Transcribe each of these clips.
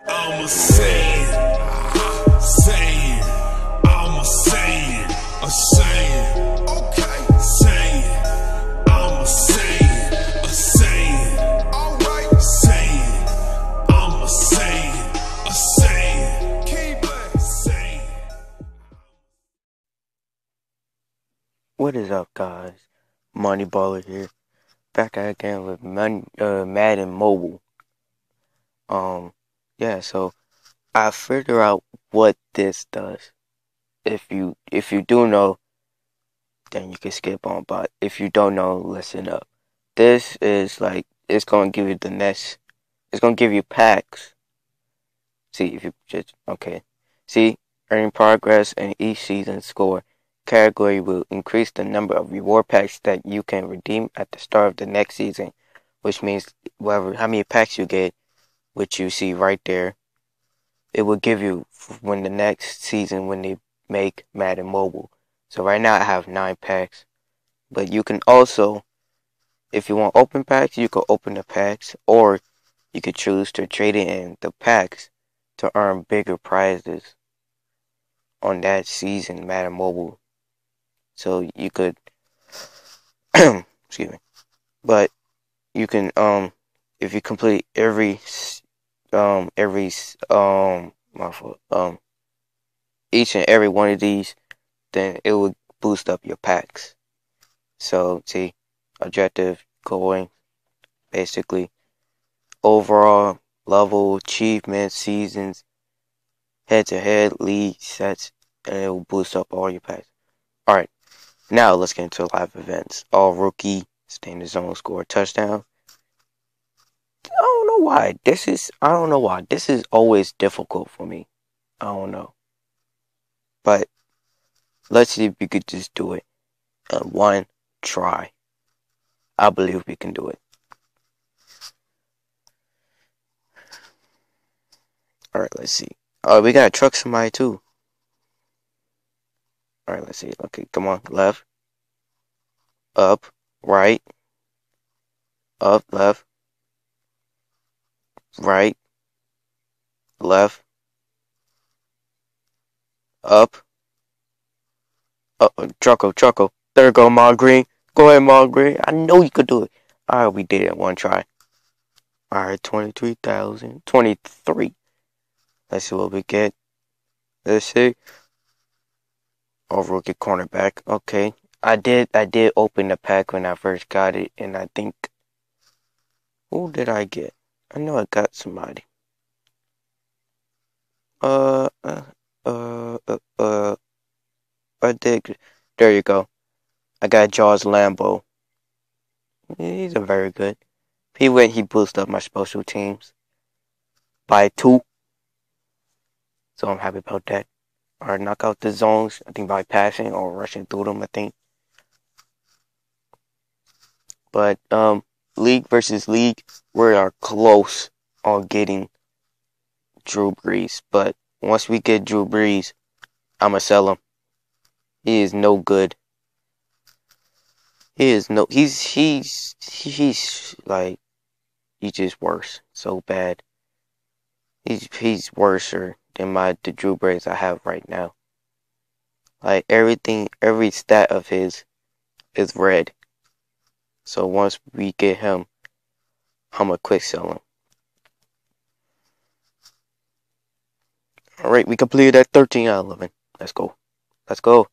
I'm a saying, saying, I'm a saying, a saying, okay, saying, I'm a saying, a saying, alright, saying, I'm a saying, a saying, keep it. Saying. What is up, guys? Money Baller here, back again with Mon- uh, Madden Mobile. Um, yeah, so I figure out what this does. If you if you do know, then you can skip on. But if you don't know, listen up. This is like it's gonna give you the next. It's gonna give you packs. See if you just okay. See, earning progress in each season score category will increase the number of reward packs that you can redeem at the start of the next season, which means whatever how many packs you get, which you see right there, it will give you when the next season when they make Madden Mobile. So right now I have nine packs, but you can also, if you want open packs, you can open the packs, or you could choose to trade in the packs to earn bigger prizes on that season Madden Mobile. So you could, excuse me, but you can um if you complete every um every um my fault um each and every one of these, then it will boost up your packs. So see, objective going basically overall level achievement seasons head to head league sets and it will boost up all your packs. Alright, now let's get into live events. All rookie, the zone, score touchdown. Know why. This is I don't know why. This is always difficult for me. I don't know. But let's see if we could just do it. in one try. I believe we can do it. Alright, let's see. Oh, we gotta truck somebody too. Alright, let's see. Okay, come on. Left. Up. Right. Up. Left. Right. Left. Up. Uh, Truckle, Truckle. There go, Mon Green. Go ahead, Mon Green. I know you could do it. Alright, we did it one try. Alright, 23,000. 23. Let's see what we get. Let's see. Oh, rookie cornerback. Okay. I did I did open the pack when I first got it and I think who did I get? I know I got somebody. Uh uh uh uh, uh I did there you go. I got Jaws Lambo. He's a very good. He went he boosted up my special teams by two. So I'm happy about that or knock out the zones, I think by passing or rushing through them, I think. But um league versus league, we are close on getting Drew Brees. But once we get Drew Brees, I'ma sell him. He is no good. He is no he's he's he's like he's just worse. So bad. He's he's worser than my the Drew Brees I have right now. Like everything, every stat of his is red. So once we get him, I'm a quick sell him. All right, we completed that 13 out of 11. Let's go. Let's go.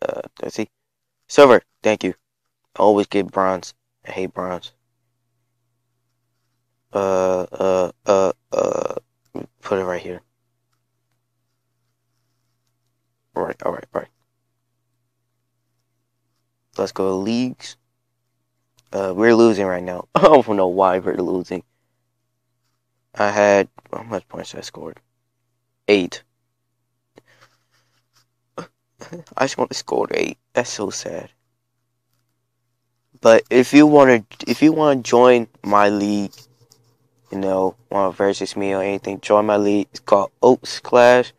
Uh, let's see. Silver, thank you. I always get bronze. I hate bronze uh, uh, uh, uh, put it right here. All right, all right, all right. Let's go to leagues. Uh, we're losing right now. I don't know why we're losing. I had how much points I scored? Eight. I just want to score eight. That's so sad. But if you want to, if you want to join my league, you know, want to versus me or anything, join my league. It's called Oats Clash.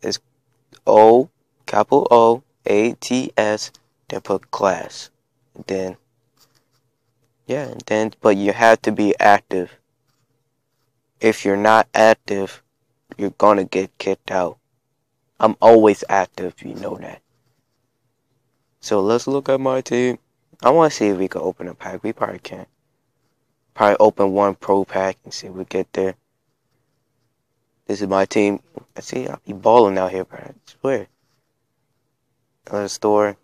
It's O, capital O, A T S, then put class. then yeah, and then but you have to be active. If you're not active, you're gonna get kicked out. I'm always active, you know that. So let's look at my team. I want to see if we can open a pack. We probably can't. Probably open one pro pack and see if we get there. This is my team. I see I'll be balling out here, bro. I swear. Let's store.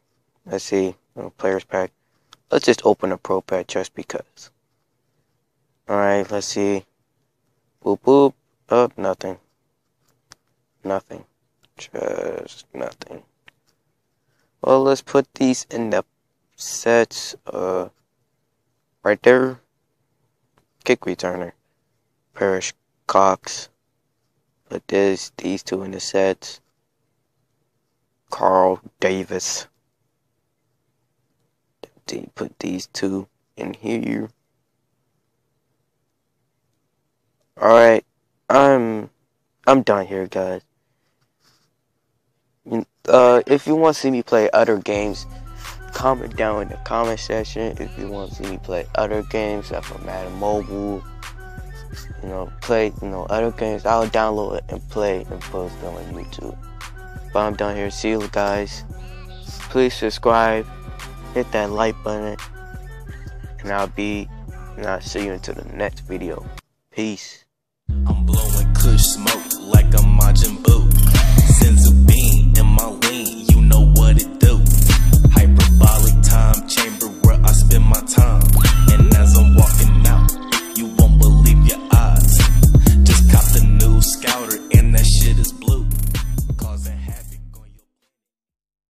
Let's see. Players pack. Let's just open a pro pack just because. Alright, let's see. Boop boop. Oh, nothing. Nothing. Just nothing. Well, let's put these in the sets. Uh, right there. Kick returner. Perrish Cox. Put this, these two in the sets. Carl Davis. You put these two in here. Alright, I'm I'm done here guys. Uh, if you want to see me play other games, comment down in the comment section. If you want to see me play other games, like for Madden Mobile, you know, play, you know, other games, I'll download it and play and post them on YouTube. But I'm done here. See you guys. Please subscribe, hit that like button, and I'll be, and I'll see you until the next video. Peace.